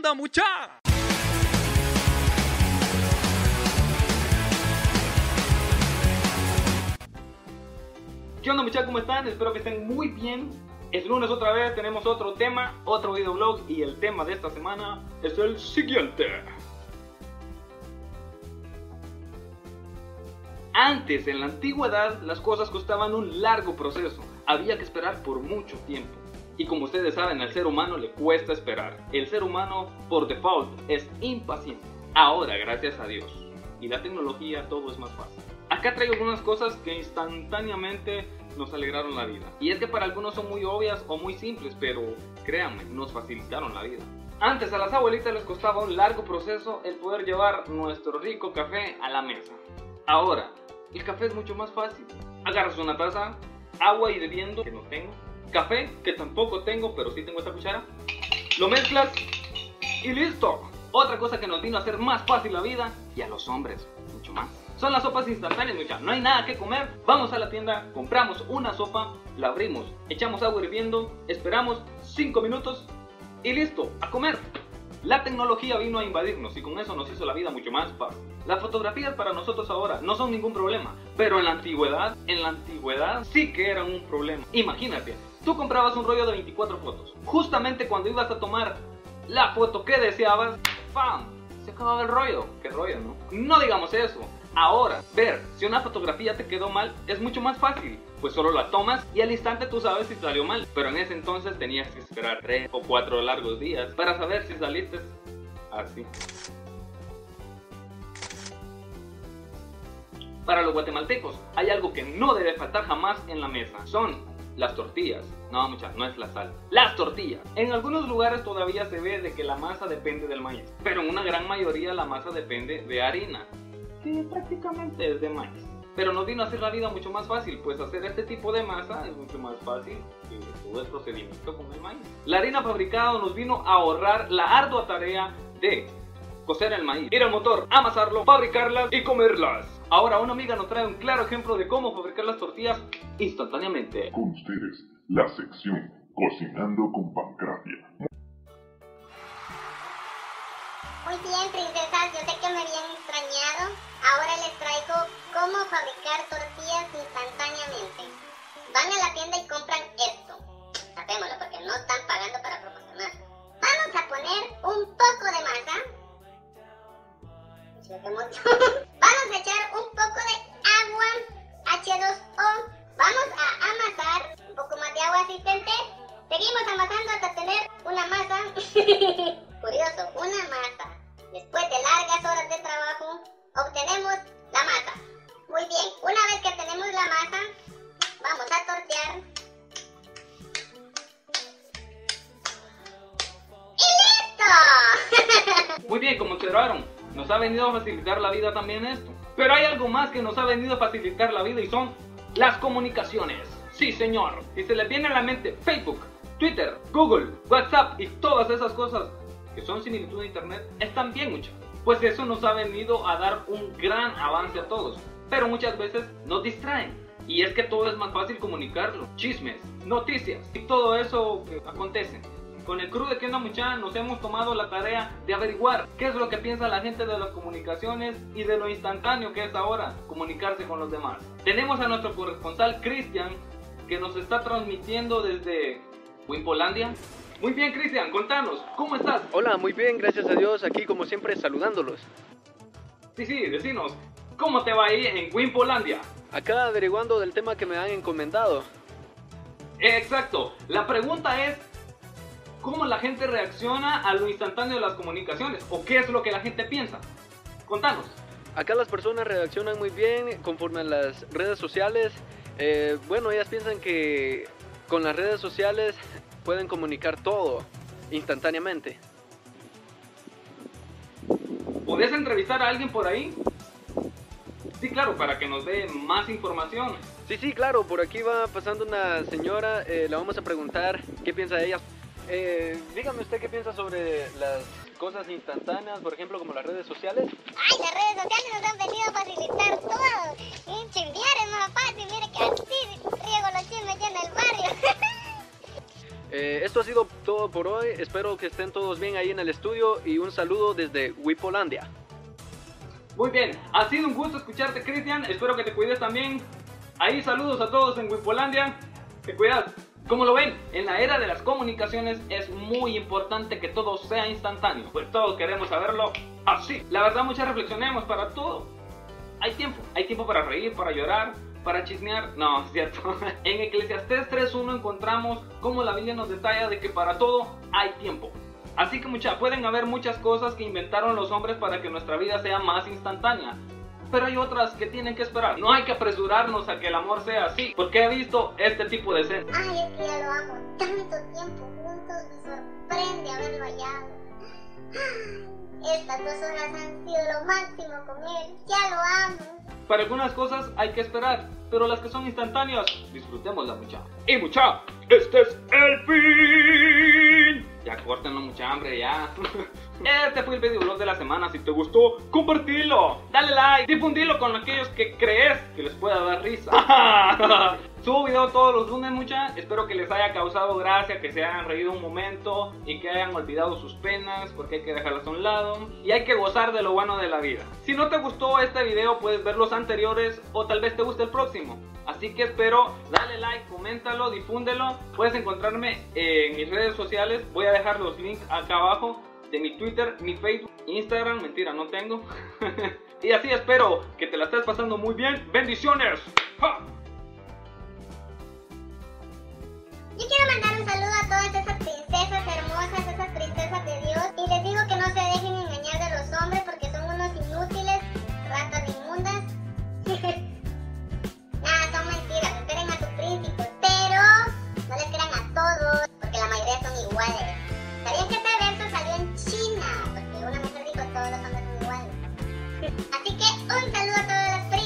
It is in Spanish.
onda, mucha? ¿Qué onda muchachos? ¿Cómo están? Espero que estén muy bien. Es lunes otra vez, tenemos otro tema, otro videoblog y el tema de esta semana es el siguiente. Antes, en la antigüedad, las cosas costaban un largo proceso. Había que esperar por mucho tiempo. Y como ustedes saben, al ser humano le cuesta esperar. El ser humano, por default, es impaciente. Ahora, gracias a Dios y la tecnología, todo es más fácil. Acá traigo algunas cosas que instantáneamente nos alegraron la vida. Y es que para algunos son muy obvias o muy simples, pero créanme, nos facilitaron la vida. Antes a las abuelitas les costaba un largo proceso el poder llevar nuestro rico café a la mesa. Ahora, el café es mucho más fácil. Agarras una taza, agua hirviendo, que no tengo, café, que tampoco tengo, pero sí tengo esta cuchara, lo mezclas y listo. Otra cosa que nos vino a hacer más fácil la vida, y a los hombres, mucho más. Son las sopas instantáneas, muchachos. No hay nada que comer. Vamos a la tienda, compramos una sopa, la abrimos, echamos agua hirviendo, esperamos 5 minutos y listo, a comer. La tecnología vino a invadirnos y con eso nos hizo la vida mucho más fácil. Las fotografías para nosotros ahora no son ningún problema, pero en la antigüedad, en la antigüedad sí que eran un problema. Imagínate, tú comprabas un rollo de 24 fotos. Justamente cuando ibas a tomar la foto que deseabas, ¡pam! Se acababa el rollo. ¿Qué rollo, no? No digamos eso. Ahora, ver si una fotografía te quedó mal es mucho más fácil, pues solo la tomas y al instante tú sabes si salió mal. Pero en ese entonces tenías que esperar 3 o 4 largos días para saber si saliste así. Para los guatemaltecos hay algo que no debe faltar jamás en la mesa. Son las tortillas. No, muchas, no es la sal. Las tortillas. En algunos lugares todavía se ve de que la masa depende del maíz, pero en una gran mayoría la masa depende de harina, que prácticamente es de maíz. Pero nos vino a hacer la vida mucho más fácil, pues hacer este tipo de masa es mucho más fácil que todo el procedimiento con el maíz. La harina fabricada nos vino a ahorrar la ardua tarea de cocer el maíz, ir al motor, amasarlo, fabricarlas y comerlas. Ahora una amiga nos trae un claro ejemplo de cómo fabricar las tortillas instantáneamente. Con ustedes, la sección Cocinando con Pancracia. Muy bien, princesas, yo sé que me habían extrañado. Ahora les traigo cómo fabricar tortillas instantáneamente. Van a la tienda y compran esto. Tapémoslo porque no están pagando para promocionar. Vamos a poner un poco de masa. Vamos a echar un poco de agua H2O. Vamos a amasar un poco más de agua asistente. Seguimos amasando hasta tener una masa. Curioso, una masa. Después de largas horas de trabajo, obtenemos la masa. Muy bien, una vez que tenemos la masa, vamos a tortear. ¡Y listo! Muy bien, como observaron, nos ha venido a facilitar la vida también esto. Pero hay algo más que nos ha venido a facilitar la vida y son las comunicaciones. Sí, señor. Si se les viene a la mente Facebook, Twitter, Google, WhatsApp y todas esas cosas que son similitud de Internet, están bien muchas. Pues eso nos ha venido a dar un gran avance a todos. Pero muchas veces nos distraen. Y es que todo es más fácil comunicarlo. Chismes, noticias y todo eso que acontece. Con el crew de Kenda Mucha nos hemos tomado la tarea de averiguar qué es lo que piensa la gente de las comunicaciones y de lo instantáneo que es ahora comunicarse con los demás. Tenemos a nuestro corresponsal Cristian que nos está transmitiendo desde Wimpolandia. Muy bien, Cristian, contanos, ¿cómo estás? Hola, muy bien, gracias a Dios, aquí como siempre saludándolos. Sí, sí, decinos, ¿cómo te va ahí en Wimpolandia? Acá averiguando del tema que me han encomendado. Exacto, la pregunta es, ¿cómo la gente reacciona a lo instantáneo de las comunicaciones? ¿O qué es lo que la gente piensa? Contanos. Acá las personas reaccionan muy bien conforme a las redes sociales. Eh, bueno, ellas piensan que con las redes sociales pueden comunicar todo instantáneamente. ¿Podés entrevistar a alguien por ahí? Sí, claro, para que nos dé más información. Sí, sí, claro, por aquí va pasando una señora, eh, le vamos a preguntar qué piensa de ella. Eh, dígame usted qué piensa sobre las cosas instantáneas, por ejemplo, como las redes sociales. Ay, las redes sociales nos han venido a facilitar todo. Y chimbiar es más fácil, mire que así riego los chismes ya en el barrio. Eh, esto ha sido todo por hoy. Espero que estén todos bien ahí en el estudio y un saludo desde Wipolandia. Muy bien, ha sido un gusto escucharte, Cristian. Espero que te cuides también. Ahí saludos a todos en Wipolandia. Te cuidas. Como lo ven, en la era de las comunicaciones es muy importante que todo sea instantáneo, pues todos queremos saberlo así. La verdad, muchas reflexionemos para todo. Hay tiempo, hay tiempo para reír, para llorar, para chismear. No, es cierto. En Eclesiastés 3.1 encontramos cómo la Biblia nos detalla de que para todo hay tiempo. Así que mucha, pueden haber muchas cosas que inventaron los hombres para que nuestra vida sea más instantánea. Pero hay otras que tienen que esperar. No hay que apresurarnos a que el amor sea así, porque he visto este tipo de escenas. Ay, es que ya lo amo. Tanto tiempo juntos me sorprende haberlo hallado. Estas dos horas han sido lo máximo con él. Ya lo amo. Para algunas cosas hay que esperar, pero las que son instantáneas, disfrutémosla mucha. Y mucha, este es el fin. Ya córtenlo mucha hambre, ya. Este fue el videoblog de la semana. Si te gustó, compartilo, dale like, difundilo con aquellos que crees que les pueda dar risa. Subo video todos los lunes, mucha. Espero que les haya causado gracia, que se hayan reído un momento y que hayan olvidado sus penas, porque hay que dejarlas a un lado. Y hay que gozar de lo bueno de la vida. Si no te gustó este video, puedes ver los anteriores o tal vez te guste el próximo. Así que espero, dale like, coméntalo, difúndelo. Puedes encontrarme en mis redes sociales. Voy a dejar los links acá abajo de mi Twitter, mi Facebook, Instagram. Mentira, no tengo. y así espero que te la estés pasando muy bien. Bendiciones. Yo quiero mandar un saludo a todas esas princesas hermosas, esas princesas de Dios. Y les digo que no se dejen Así que un saludo a todos los